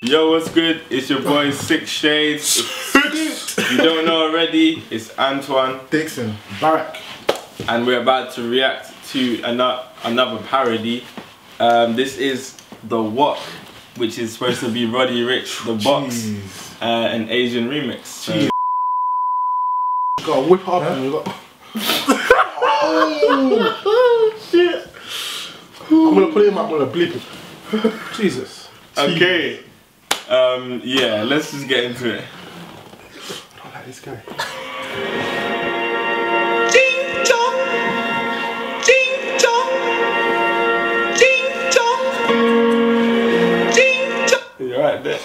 Yo, what's good? It's your boy Six Shades. If you don't know already, it's Antoine, Dickson, Barak. and we're about to react to another another parody. Um, this is the Wok, which is supposed to be Roddy Ricch, the Box, uh, an Asian remix. So, Jeez. Gotta whip up and we got. oh shit! I'm gonna put it in my. I'm gonna bleep it. Jesus. okay, um, yeah, let's just get into it. I don't like this guy. Ding dong, ding dong, ding dong, ding dong. You're right there.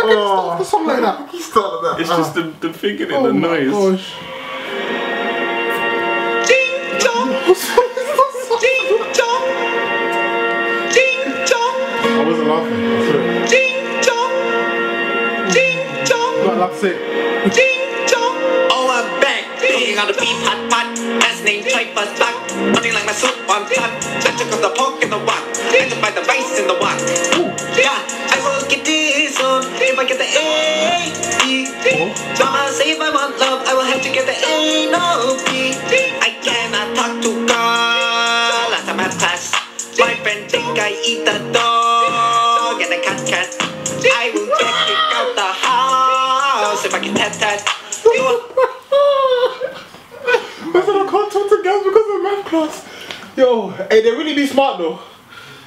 Oh, something like that. He started that. It's just the, the thinking and oh the my noise. gosh. Ding dong, Last name type was back. Money like my soup on top. I took off the pork and the wok. And to buy the rice in the wok. Yeah, I will get this on if I get the A. B. Mama say if I want love, I will have to get the A, no B. I cannot talk to God. Last time I passed, my friend think I eat the dog and the cat cat. I will get kicked out the house if I get tat tat. You are- I said I can't talk to girls because of math class. Yo, hey, they really be smart though.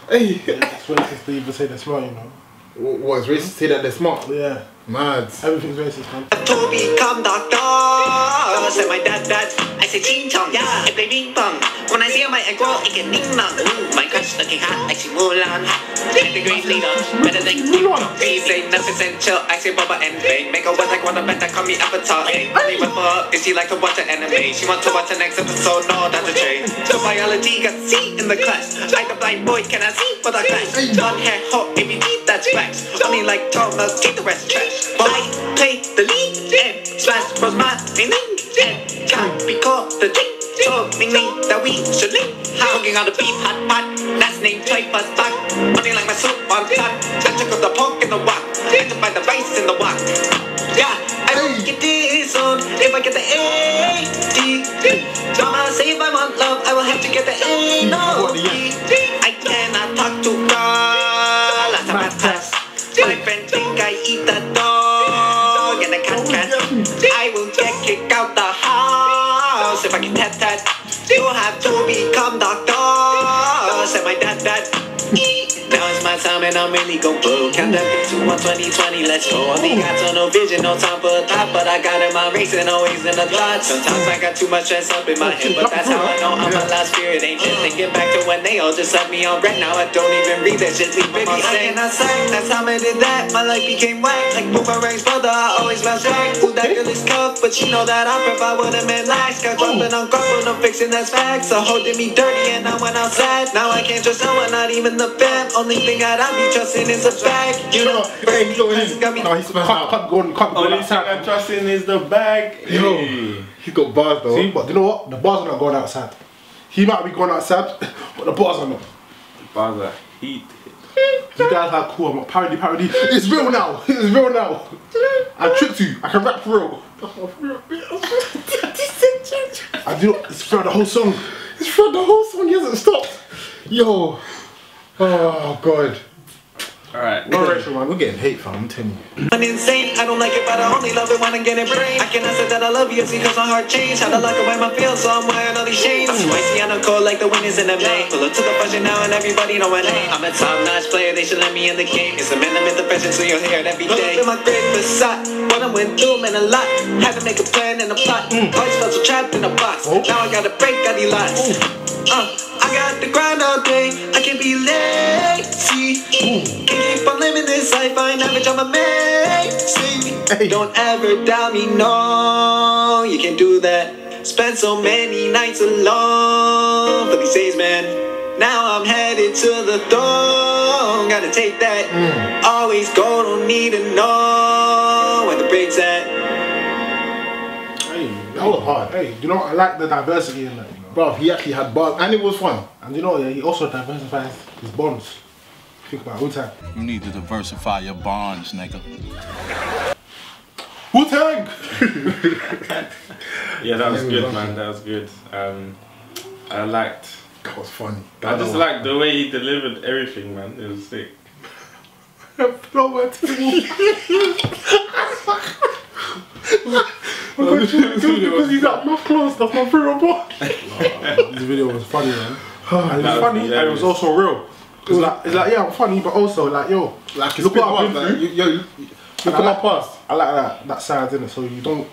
Hey. That's racist to even say they're smart, you know. What is racist? to Say that they're smart. Yeah. Mad. Everything's racist, man. to become doctor. I said my dad, dad. I say ching chong, yeah. I play ping pong. When I see my egg roll, it get ding dong. Ooh, my crush looking hot, I see Mulan. And the great leader, better than He say nothing essential. I say Bubba and Faye. Make a what like wanna bet that call me Avatar. Hey, I leave her if she like to watch the anime. She want to watch the next episode, no, that's a trade. So biology got C in the class. I the blind boy, can I see for the class? Blonde hair, hot, baby teeth, that's facts. Only like Thomas, keep the rest trash. I play the lead and smash was my meaning and can't be called the drink. Told me that we should link. Cooking on the beef hot pot. Last name type was back. Money like my soup on top. I took off the pork in the wok. And to buy the rice in the wok. Yeah, I will get this on if I get the A. D. Mama say if I want love, I will have to get the A. No, D. I cannot talk to God. If I get tat tat. You have to become doctor. Said my dad dad. Now it's my time and I'm really gon' blow. Count that bitch to 120, 20, let's go. Only got no vision, no time for a thought, but I got in my race and always in the thoughts. Sometimes I got too much stress up in my head, but that's how I know I'm a lost spirit. Ain't shit thinking back to when they all just left me on red. Now I don't even read that shit. Leave baby, I cannot say. That's how I did that. My life became whack, like boomerang's brother. I always lost track. Who that girl is cuff, but you know that I provide what a man likes. Got dropping on guard, but no fixing that's facts. So holding me dirty and I went outside. Now I can't trust no one, not even the fam. Only thing that I be trusting is a bag. You know, Hey, you know him. got me. No, he's smashed Can't, out. can't go on, can't go Only thing I outside. trust in is the bag. Yo, Hey. he got bars though. See, but you know what? The bars are not going outside. He might be going outside, but the bars are not. The bars are heat. You guys are cool. I'm a parody, parody. It's real now. It's real now. I tricked you. I can rap for real. I do. It's throughout the whole song. It's throughout the whole song. He hasn't stopped. Yo. Oh god. Alright. No racial man. We're getting hate, fam. I'm telling you. I'm insane. I don't like it, but I only love it when I get it brain. I cannot say that I love you, it's because my heart changed. How to like it when I feel, so I'm wearing all these chains. I'm spicy and I'm cold like the wind is in the May. Pull up to the function now and everybody know my name. I'm a top-notch player, they should let me in the game. It's a man, I'm the fashion, so you'll hear it every day. In my grave beside what I went through, man, a lot. Had to make a plan and a plot. Always felt so trapped in a box. Oh. Now I gotta break out these lots. Uh, I got the grind all day. I can't be lazy. Can't keep on living this life. I ain't average, I'm amazing. Don't ever doubt me, no. You can't do that. Spent so many nights alone for these days, man. Now I'm headed to the throne. Gotta take that. Mm. Always go, don't need to know where the break's at. Hey, that was hard. Hey, you know? I like the diversity in that. Bro, he actually had bars and it was fun. And you know, he also diversifies his bonds. Think about Wu Tang. You need to diversify your bonds, nigga. Wu Tang! Yeah, that was good, man. That was good. Um, I liked. That was funny. I just liked the way he delivered everything, man. It was sick. Nowhere to Because he's at math class, that's my favorite part. this video was funny, man. And it was was funny, and it was also real. It was like, it's like, yeah, I'm funny, but also like, yo, Like, it's Look been what I've been through. yo, you, look I at my like- past. I like that that side, innit? So you don't,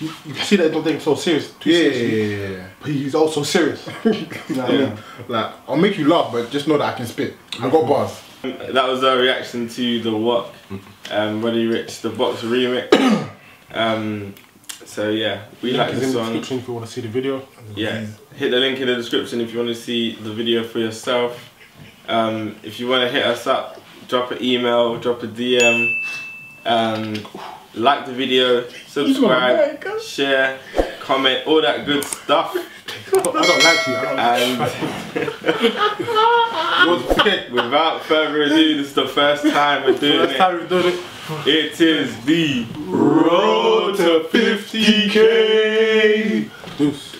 you, you can see that you don't take it so serious. Too yeah, yeah, seriously. yeah, yeah. But he's also serious. you know what I mean? Like, I'll make you laugh, but just know that I can spit. I got bars. That was our reaction to the Wok, um, Roddy Ricch, the Box remix. um, so yeah, we Link like is the in the song. description if you want to see the video. Yeah, hit the link in the description if you want to see the video for yourself. Um, if you want to hit us up, drop an email, drop a DM, um, like the video, subscribe, share, comment, all that good stuff. I don't like you. I And without further ado, this is the first time we're doing First it. time we've done it. It is the road to 50k. Deuce.